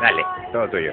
Dale, todo tuyo.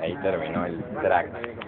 Ahí terminó el track.